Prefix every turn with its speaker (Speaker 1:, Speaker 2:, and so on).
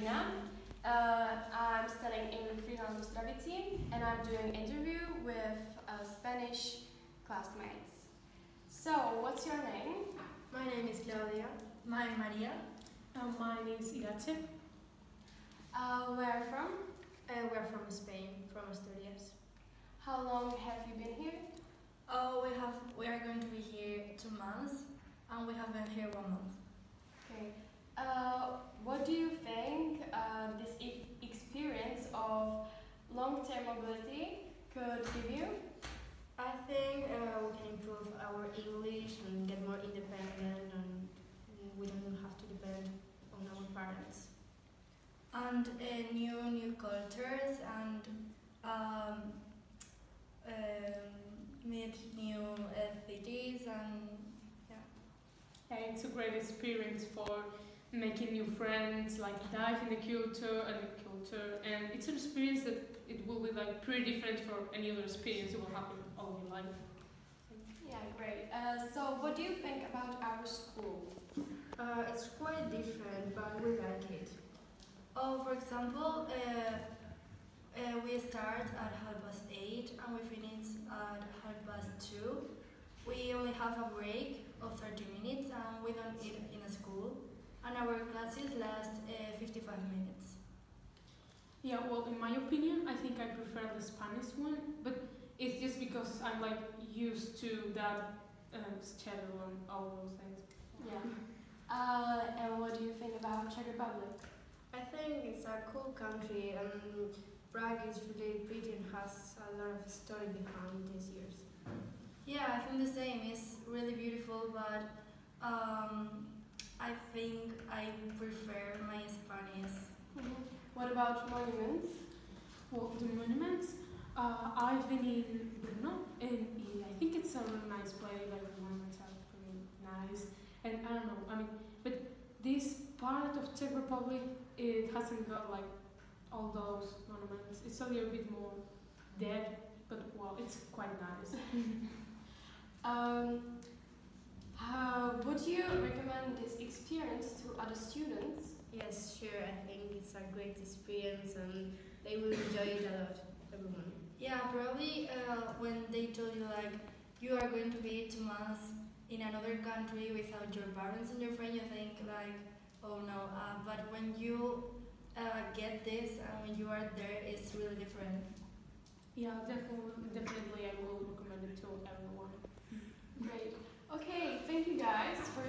Speaker 1: Marina. Uh, I'm studying in Frydlant nad Ostravici and I'm doing interview with uh, Spanish classmates. So, what's your name?
Speaker 2: My name is Claudia.
Speaker 3: Mine Maria.
Speaker 4: And mine is Irache.
Speaker 1: Uh, where from?
Speaker 2: Uh, we're from Spain, from Asturias.
Speaker 1: How long have you been here?
Speaker 3: Oh, we have we are going to be here two months, and we have been here one month.
Speaker 1: Okay. Uh, what do you think uh, this e- experience of long-term mobility could give you?
Speaker 2: I think uh, we can improve our English and get more independent, and we don't have to depend on our parents.
Speaker 3: And uh, new new cultures and um, um, meet new uh, cities and yeah.
Speaker 4: And it's a great experience for making new friends, like dive in the culture and the culture. And it's an experience that it will be like pretty different for any other experience that will happen all of your life.
Speaker 1: Yeah, great. Uh, so, what do you think about our school?
Speaker 2: Uh, it's quite different, but we like it.
Speaker 3: Oh, for example, uh, uh, we start at half past eight and we finish at half past two. We only have a break of 30 minutes and we don't eat in a school. And our classes last uh, 55 minutes.
Speaker 4: Yeah, well, in my opinion, I think I prefer the Spanish one, but it's just because I'm like used to that um, schedule and all those things.
Speaker 1: Yeah. Uh, and what do you think about Czech Republic?
Speaker 2: I think it's a cool country, and Prague is really pretty and has a lot of story behind these years.
Speaker 3: Yeah, I think the same. It's really beautiful, but um, I think I prefer my Spanish.
Speaker 1: Mhm. What about monuments?
Speaker 4: Well, the monuments, uh, I've been in Brno, and I think it's a really nice place. Like the monuments are pretty nice, and I don't know. I mean, but this part of Czech Republic, it hasn't got like all those monuments. It's a little bit more dead, but well, it's quite nice.
Speaker 1: Um, how would recommend this experience to other students?
Speaker 2: Yes, sure. I think it's a great experience, and they will enjoy it a lot. Everyone.
Speaker 3: Yeah, probably uh, when they told you like you are going to be two months in another country without your parents and your friend, you think like, oh no. Uh, but when you uh, get this and when you are there, it's really different.
Speaker 4: Yeah, definitely, definitely, I will recommend it to everyone.
Speaker 1: Great. Okay, thank you guys for